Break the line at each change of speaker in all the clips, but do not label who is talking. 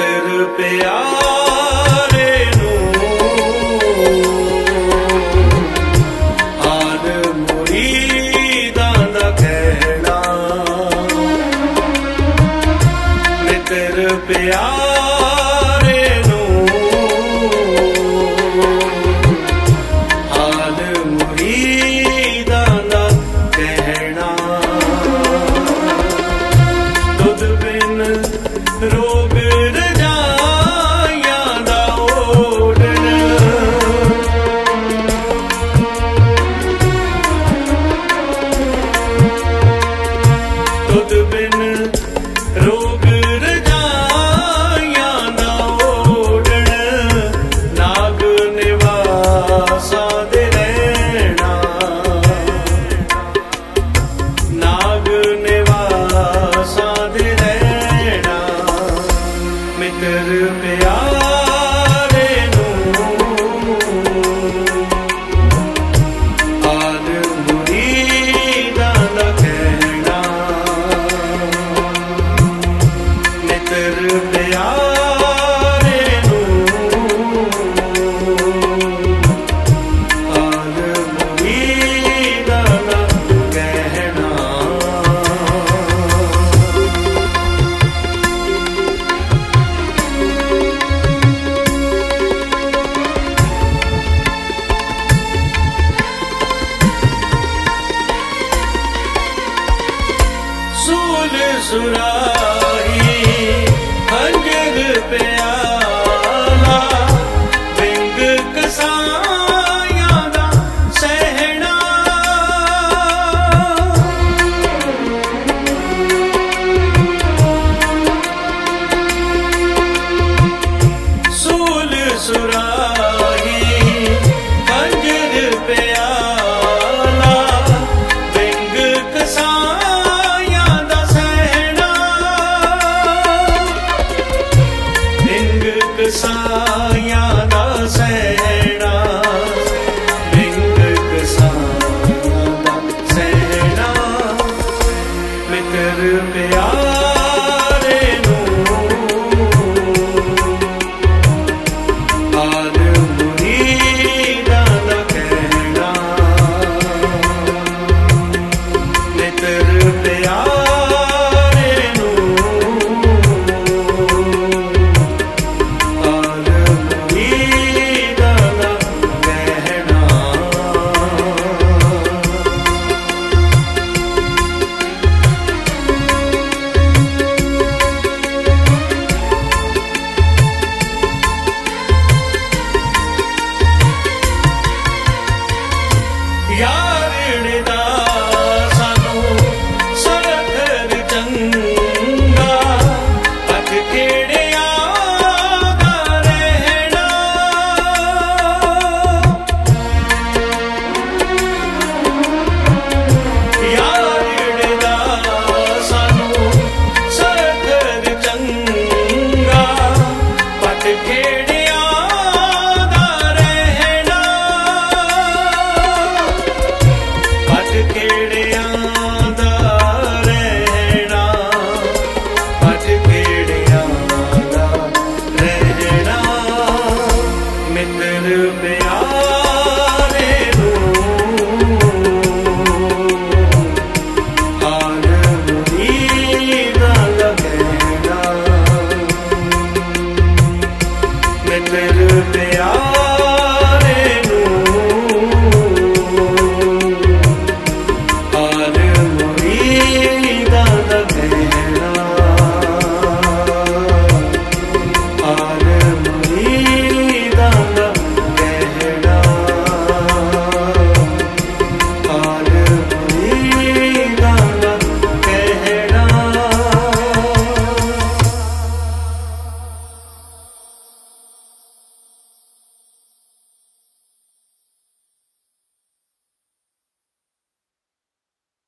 ਅੰਦਰ ਪਿਆਰੇ ਨੂੰ ਦਾ ਕਹਿਣਾ ਮਿੱਤਰ ਪਿਆਰੇ ਤੁਧ ਬਿਨ ਰੋਗ ਰਜਾਇਆ ਨਾ ਓੜਣ ਨਾਗ ਨਿਵਾਸਾ ਦੇ ਰਹਿਣਾ। ਮਿੱਤਰ ਪਿਆਰ
ਸੁਣਾ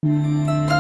Música